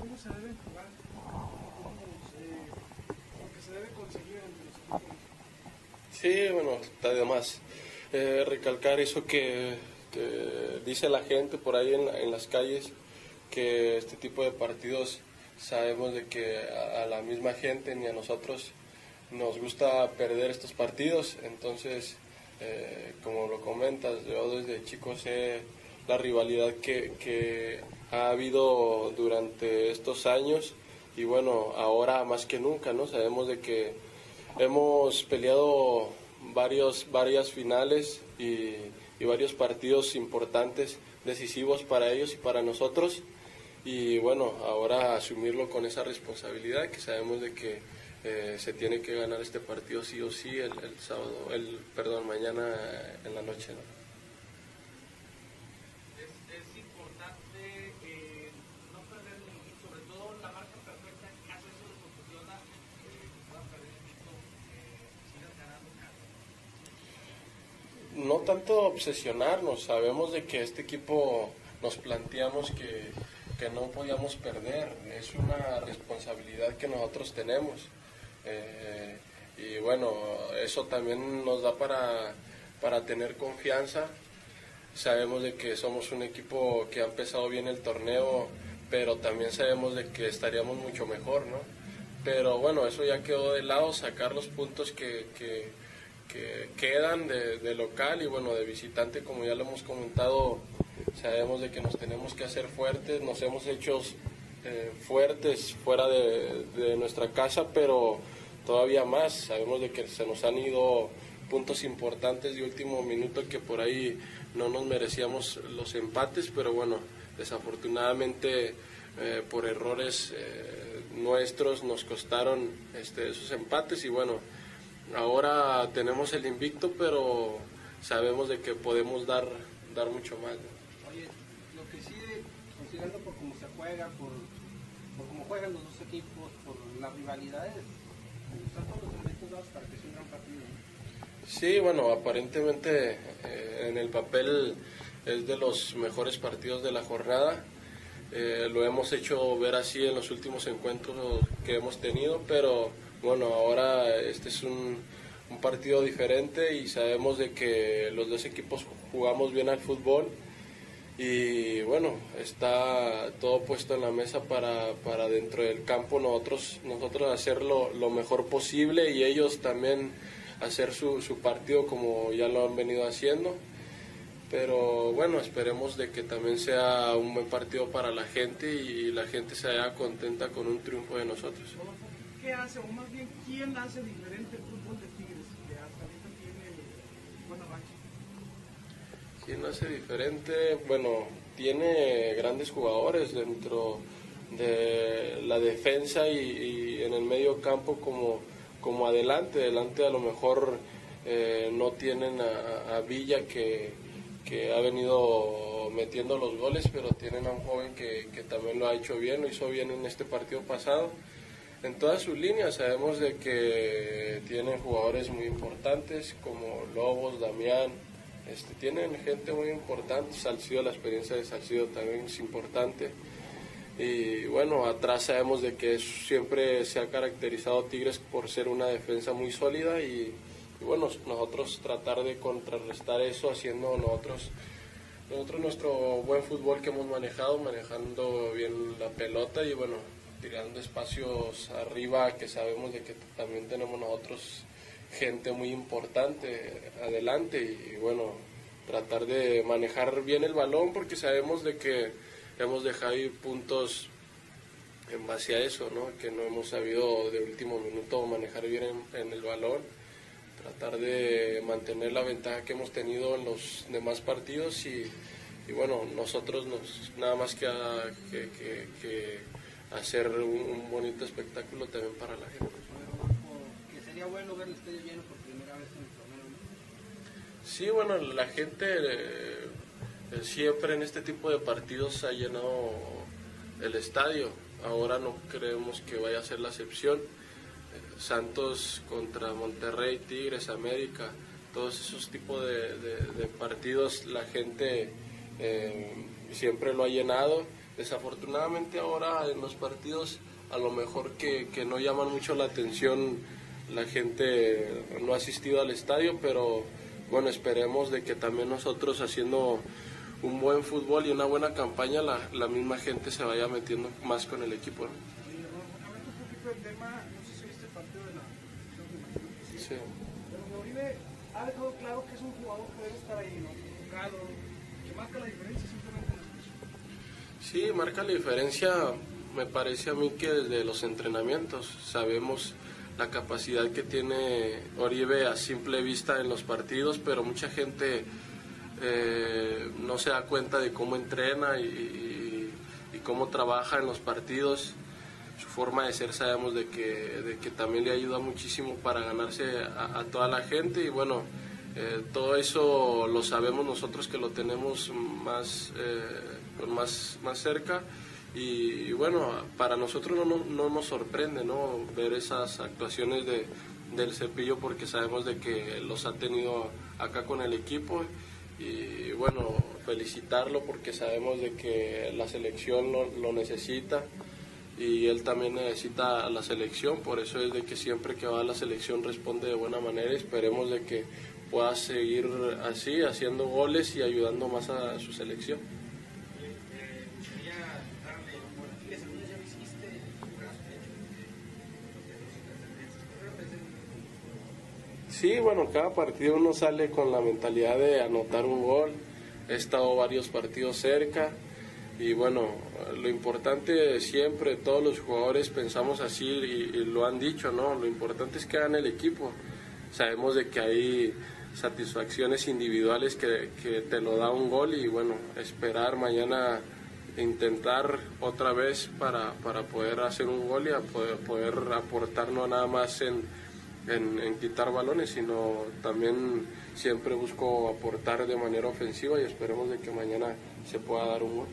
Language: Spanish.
cómo se deben jugar. Sí, bueno, está de más. Eh, recalcar eso que, dice la gente por ahí en, las calles, que este tipo de partidos sabemos de que a, a la misma gente ni a nosotros nos gusta perder estos partidos, entonces, eh, como lo comentas, yo desde chico sé la rivalidad que, que, ha habido durante estos años y bueno, ahora más que nunca, ¿no? Sabemos de que hemos peleado varios, varias finales y, y varios partidos importantes, decisivos para ellos y para nosotros y bueno, ahora asumirlo con esa responsabilidad que sabemos de que eh, se tiene que ganar este partido sí o sí el, el sábado, el perdón, mañana en la noche. ¿no? Es, es, importante eh, no perder el invicto, sobre todo la marca perfecta en caso eso les funciona, eh, que puedan perder el invicto, sigan ganando cada No tanto obsesionarnos, sabemos de que este equipo nos planteamos que, que no podíamos perder, es una responsabilidad que nosotros tenemos. Eh, y bueno, eso también nos da para, para tener confianza. Sabemos de que somos un equipo que ha empezado bien el torneo, pero también sabemos de que estaríamos mucho mejor, ¿no? Pero bueno, eso ya quedó de lado, sacar los puntos que, que, que quedan de, local y bueno, de visitante, como ya lo hemos comentado, sabemos de que nos tenemos que hacer fuertes, nos hemos hecho eh, fuertes fuera de, de, nuestra casa, pero todavía más. Sabemos de que se nos han ido puntos importantes de último minuto que por ahí no nos merecíamos los empates, pero bueno, desafortunadamente eh, por errores eh, nuestros nos costaron este, esos empates y bueno, ahora tenemos el invicto, pero sabemos de que podemos dar, dar mucho más. ¿no? Oye, lo que sí, considerando por cómo se juega, por, por cómo juegan los dos equipos, por las rivalidades, ¿están todos los elementos dados para que sea un gran partido? Sí, bueno, aparentemente eh, en el papel es de los mejores partidos de la jornada. Eh, lo hemos hecho ver así en los últimos encuentros que hemos tenido, pero bueno, ahora este es un, partido diferente y sabemos de que los dos equipos jugamos bien al fútbol y bueno, está todo puesto en la mesa para, para dentro del campo nosotros, nosotros hacer lo, lo mejor posible y ellos también hacer su, su, partido como ya lo han venido haciendo. Pero bueno, esperemos de que también sea un buen partido para la gente y la gente se haya contenta con un triunfo de nosotros. ¿Qué hace, o más bien, quién hace diferente el fútbol de Tigres, que hasta? ¿Quién hace diferente? Bueno, tiene grandes jugadores dentro de la defensa y, en el medio campo como, como adelante. Adelante a lo mejor eh, no tienen a, a Villa que, que, ha venido metiendo los goles, pero tienen a un joven que, que, también lo ha hecho bien, lo hizo bien en este partido pasado. En todas sus líneas sabemos de que tienen jugadores muy importantes como Lobos, Damián, este, tienen gente muy importante, Salcido, la experiencia de Salcido también es importante. Y bueno, atrás sabemos de que siempre se ha caracterizado Tigres por ser una defensa muy sólida y, y bueno, nosotros tratar de contrarrestar eso haciendo nosotros, nosotros nuestro buen fútbol que hemos manejado, manejando bien la pelota y bueno, tirando espacios arriba que sabemos de que también tenemos nosotros gente muy importante adelante y, bueno, tratar de manejar bien el balón porque sabemos de que hemos dejado ahí puntos en base a eso, ¿no? que no hemos sabido de último minuto manejar bien en, el balón, tratar de mantener la ventaja que hemos tenido en los demás partidos y, bueno, nosotros nos, nada más que hacer un, un, bonito espectáculo también para la gente. Que sería bueno ver el estadio lleno por primera vez en el torneo. ¿no? Sí, bueno, la gente eh, siempre en este tipo de partidos ha llenado el estadio. Ahora no creemos que vaya a ser la excepción. Eh, Santos contra Monterrey, Tigres, América, todos esos tipos de, de, de partidos la gente eh, siempre lo ha llenado. Desafortunadamente ahora en los partidos a lo mejor que, que no llaman mucho la atención la gente no ha asistido al estadio, pero bueno, esperemos de que también nosotros haciendo un buen fútbol y una buena campaña, la, la misma gente se vaya metiendo más con el equipo. ¿no? Sí. Pero Uribe ha dejado claro que es un jugador que debe estar ahí, que marca la diferencia Sí, marca la diferencia, me parece a mí que desde los entrenamientos sabemos la capacidad que tiene Oribe a simple vista en los partidos, pero mucha gente eh, no se da cuenta de cómo entrena y, cómo trabaja en los partidos. Su forma de ser sabemos de que, de que también le ayuda muchísimo para ganarse a, a toda la gente y bueno, eh, todo eso lo sabemos nosotros que lo tenemos más, eh, más, más cerca. Y, y bueno, para nosotros no, no- no nos sorprende ¿no? ver esas actuaciones de, del cepillo porque sabemos de que los ha tenido acá con el equipo. Y bueno, felicitarlo porque sabemos de que la selección lo, lo necesita y él también necesita a la selección, por eso es de que siempre que va a la selección responde de buena manera. Y esperemos de que pueda seguir así, haciendo goles y ayudando más a su selección. Sí, bueno, cada partido uno sale con la mentalidad de anotar un gol. He estado varios partidos cerca y bueno, lo importante siempre, todos los jugadores pensamos así y, y lo han dicho, ¿no? Lo importante es que hagan el equipo. Sabemos de que hay satisfacciones individuales que, que te lo da un gol y bueno, esperar mañana intentar otra vez para, para poder hacer un gol y poder, poder aportar no nada más en, en, quitar balones, sino también siempre busco aportar de manera ofensiva y esperemos de que mañana se pueda dar un gol.